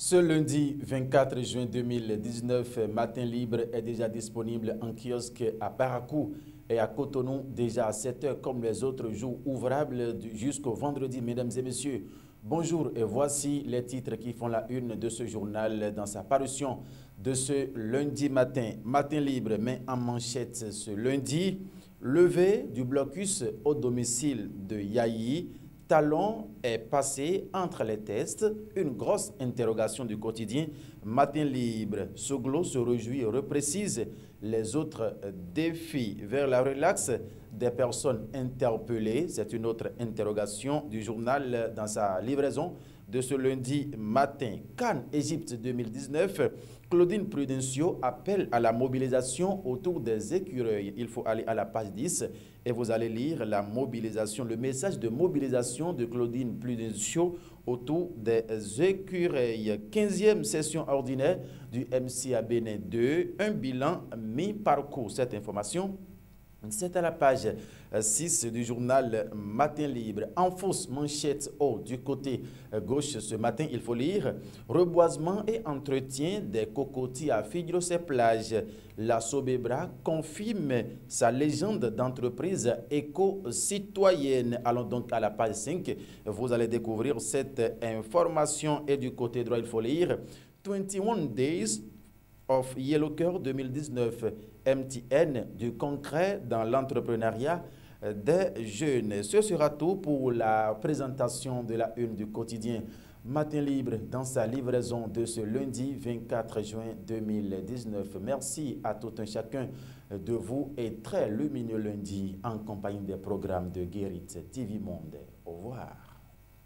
Ce lundi 24 juin 2019, Matin Libre est déjà disponible en kiosque à Paracou et à Cotonou déjà à 7 heures comme les autres jours ouvrables jusqu'au vendredi. Mesdames et messieurs, bonjour et voici les titres qui font la une de ce journal dans sa parution de ce lundi matin. Matin Libre met en manchette ce lundi levée du blocus au domicile de Yahi talon est passé entre les tests, une grosse interrogation du quotidien Matin Libre. Soglo se réjouit et reprécise les autres défis vers la relaxe des personnes interpellées. C'est une autre interrogation du journal dans sa livraison de ce lundi matin. Cannes, Égypte 2019, Claudine Prudencio appelle à la mobilisation autour des écureuils. Il faut aller à la page 10 et vous allez lire la mobilisation, le message de mobilisation de Claudine Prudencio autour des écureuils. 15e session ordinaire du MCA Bénin 2, un bilan mi-parcours. Cette information c'est à la page 6 du journal Matin Libre. En fausse manchette haut du côté gauche ce matin, il faut lire Reboisement et entretien des cocotiers à ces plages. La Sobebra confirme sa légende d'entreprise éco-citoyenne. Allons donc à la page 5. Vous allez découvrir cette information. Et du côté droit, il faut lire 21 Days of Yellow Cœur 2019, MTN, du concret dans l'entrepreneuriat des jeunes. Ce sera tout pour la présentation de la une du quotidien Matin Libre dans sa livraison de ce lundi 24 juin 2019. Merci à tout un chacun de vous et très lumineux lundi en compagnie des programmes de Guérit TV Monde. Au revoir.